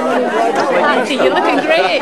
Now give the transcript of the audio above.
Auntie, you're looking great.